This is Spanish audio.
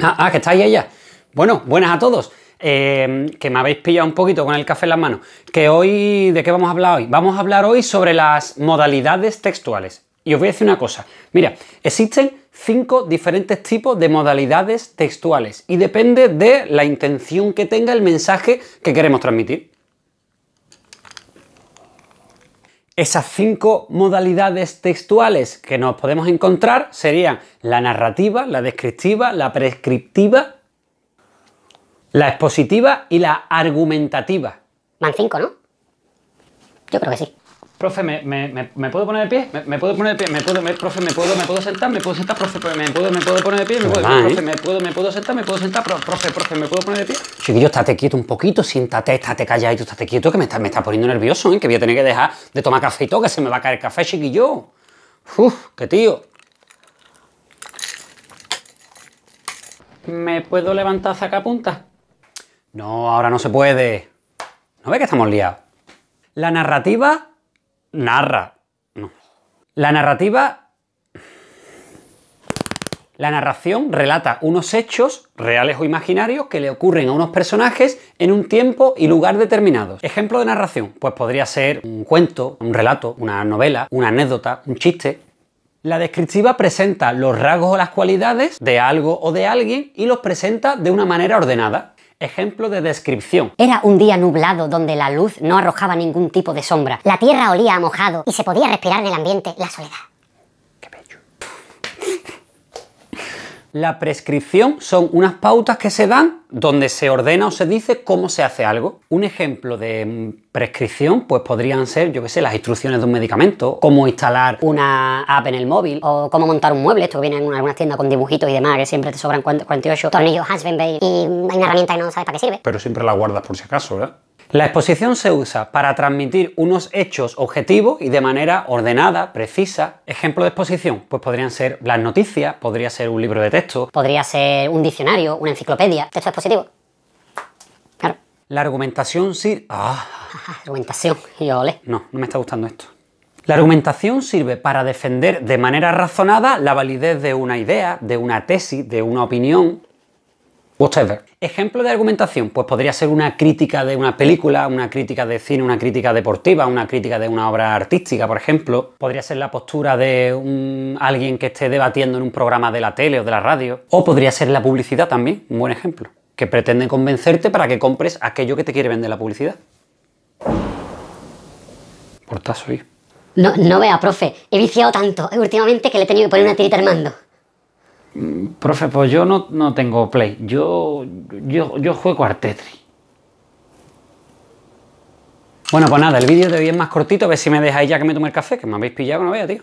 Ah, ah, que estáis ella. Bueno, buenas a todos. Eh, que me habéis pillado un poquito con el café en las manos. Que hoy, ¿de qué vamos a hablar hoy? Vamos a hablar hoy sobre las modalidades textuales. Y os voy a decir una cosa. Mira, existen cinco diferentes tipos de modalidades textuales y depende de la intención que tenga el mensaje que queremos transmitir. Esas cinco modalidades textuales que nos podemos encontrar serían la narrativa, la descriptiva, la prescriptiva, la expositiva y la argumentativa. Van cinco, ¿no? Yo creo que sí. Profe, ¿me, me, me, me puedo poner de pie? ¿Me, me puedo poner de pie? ¿Me puedo, profe, ¿me puedo, me puedo sentar? ¿Me puedo sentar, profe? ¿Me puedo, me puedo poner de pie? ¿Me puedo, profe, ¿eh? ¿me puedo, me puedo sentar? ¿Me puedo sentar? Pro- Profe, profe, ¿me puedo poner de pie? Chiquillo, estate quieto un poquito, siéntate, estate calladito, estate quieto, que me está, me está poniendo nervioso, ¿eh? que voy a tener que dejar de tomar café y todo, que se me va a caer el café, chiquillo. Uf, qué tío. ¿Me puedo levantar sacapunta? No, ahora no se puede. ¿No ves que estamos liados? La narrativa narra. No. La narrativa. La narración relata unos hechos, reales o imaginarios, que le ocurren a unos personajes en un tiempo y lugar determinados. Ejemplo de narración, pues podría ser un cuento, un relato, una novela, una anécdota, un chiste. La descriptiva presenta los rasgos o las cualidades de algo o de alguien y los presenta de una manera ordenada. Ejemplo de descripción. Era un día nublado donde la luz no arrojaba ningún tipo de sombra. La tierra olía a mojado y se podía respirar en el ambiente la soledad. La prescripción son unas pautas que se dan donde se ordena o se dice cómo se hace algo. Un ejemplo de mm, prescripción pues podrían ser, yo qué sé, las instrucciones de un medicamento, cómo instalar Una app en el móvil o cómo montar un mueble. Esto viene en algunas tiendas con dibujitos y demás, que siempre te sobran 40 48 tornillos Bay y hay una herramienta que no sabes para qué sirve. Pero siempre la guardas por si acaso, ¿verdad? La exposición se usa para transmitir unos hechos objetivos y de manera ordenada, precisa. Ejemplo de exposición, pues podrían ser las noticias, podría ser un libro de texto. Podría ser un diccionario, una enciclopedia, texto expositivo. Claro. La argumentación sí... Ah, Argumentación. Y ole. no, no me está gustando esto. La argumentación sirve para defender de manera razonada la validez de una idea, de una tesis, de una opinión. Whatever. Ejemplo de argumentación, pues podría ser una crítica de una película, una crítica de cine, una crítica deportiva, una crítica de una obra artística, por ejemplo. Podría ser la postura de un- alguien que esté debatiendo en un programa de la tele o de la radio. O podría ser la publicidad también, un buen ejemplo. Que pretende convencerte para que compres aquello que te quiere vender la publicidad. Portazo, hijo. No, no vea, profe. He viciado tanto últimamente que le he tenido que poner una tirita al mando. Profe, pues yo no, no tengo play. Yo, yo, yo juego al Tetris. Bueno, pues nada, el vídeo de hoy es más cortito. A ver si me dejáis ya que me tome el café, que me habéis pillado, no vea, tío.